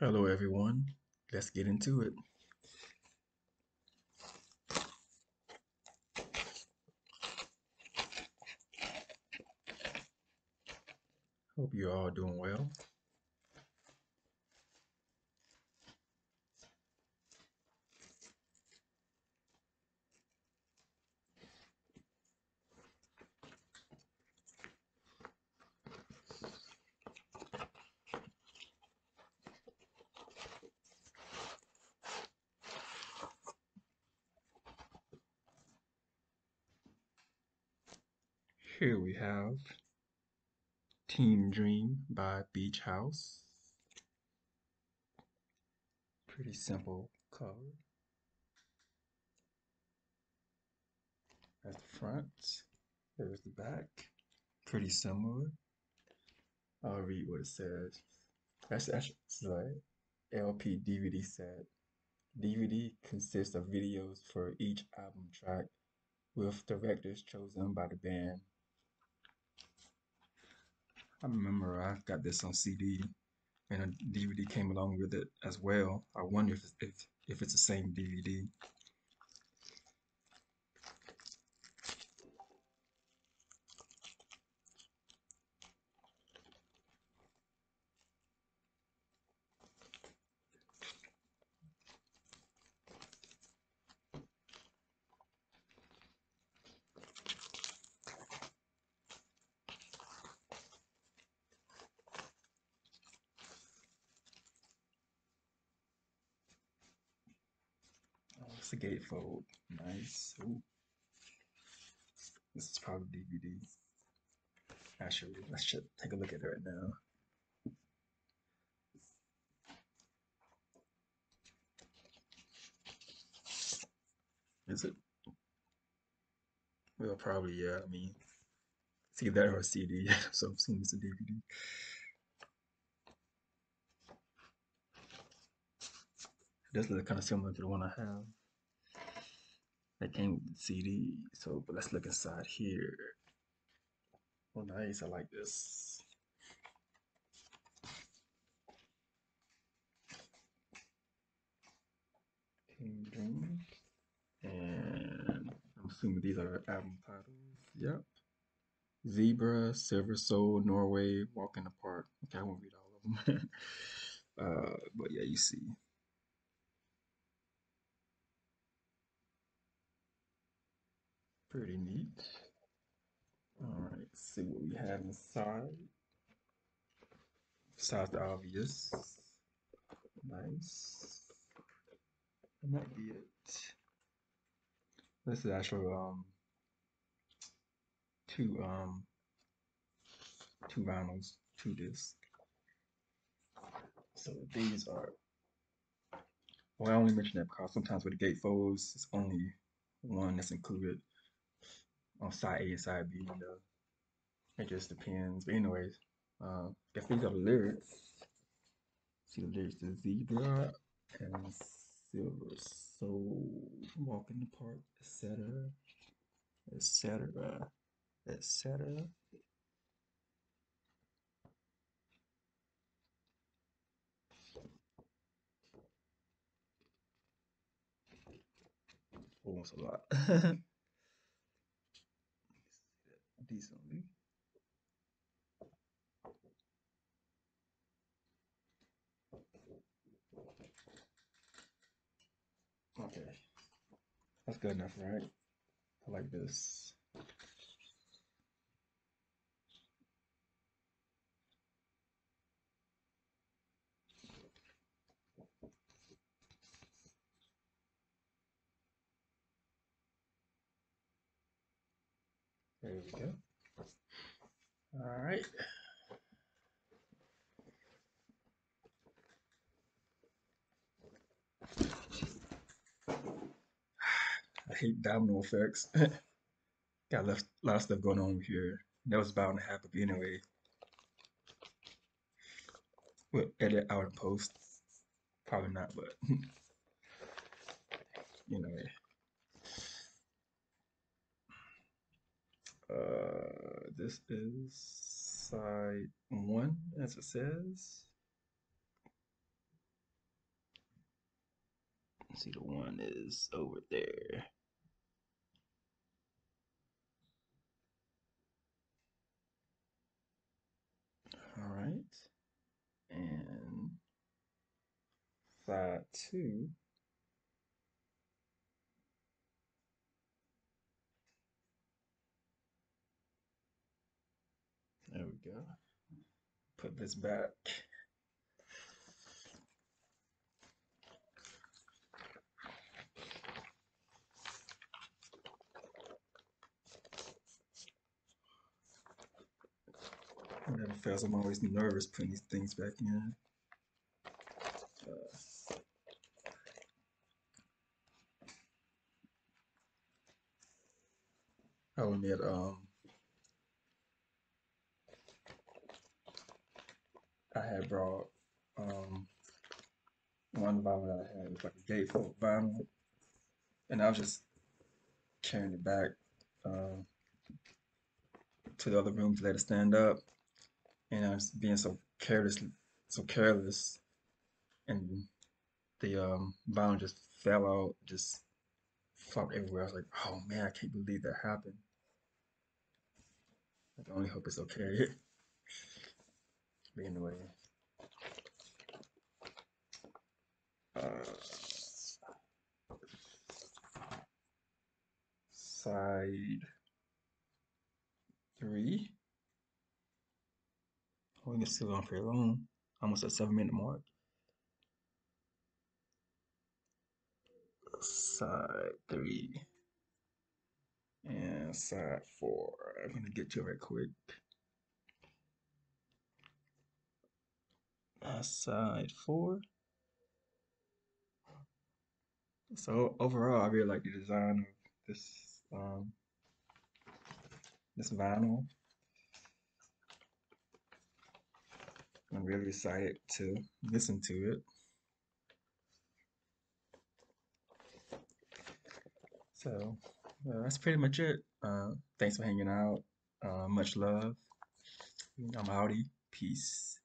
Hello, everyone. Let's get into it. Hope you're all doing well. Here we have Teen Dream by Beach House. Pretty simple cover. At the front, there's the back. Pretty similar. I'll read what it says. That's actually like LP DVD set. DVD consists of videos for each album track with directors chosen by the band. I remember I got this on CD and a DVD came along with it as well. I wonder if if, if it's the same DVD. It's a gatefold. Nice. Ooh. This is probably DVD. Actually, let's just take a look at it right now. Is it? Well, probably, yeah. I mean, see that or a CD, so I'm assuming it's a DVD. It does look kind of similar to the one I have. That came with the CD. So, but let's look inside here. Oh, nice. I like this. And I'm assuming these are album titles. Yep. Zebra, Silver Soul, Norway, Walk in the Park. Okay, I won't read all of them. uh, but yeah, you see. Pretty neat. All right, see what we have inside. Besides obvious. Nice. And That might be it. This is actually um two um two vinyls, two discs. So these are well I only mention that because sometimes with the gatefolds it's only one that's included on side A and side B, you know. It just depends. But anyways, uh, guess these are the lyrics. See the lyrics to Zebra and Silver Soul, Walk in the Park, etc. etc. etc. Almost a lot. decently. Okay, that's good enough, right? I like this. There we go. All right. I hate domino effects. Got left, a lot of stuff going on here. That was bound to happen anyway. We'll edit out and post. Probably not, but anyway. Uh, this is side one, as it says. See, the one is over there. All right. And side two There we go. Put this back. Whenever fails, I'm always nervous putting these things back in. Uh, I'll admit, um, I had brought um, one vinyl that I had was like a gatefold vinyl, and I was just carrying it back uh, to the other room to let it stand up, and I was being so careless, so careless, and the um, just fell out, just flopped everywhere. I was like, oh man, I can't believe that happened. I only hope it's okay. Anyway, uh, side three. Oh, we can still on for long. Almost at seven minute mark. Side three and side four. I'm gonna get to it right quick. Side four. So overall, I really like the design of this um, this vinyl. I'm really excited to listen to it. So uh, that's pretty much it. Uh, thanks for hanging out. Uh, much love. I'm outie. Peace.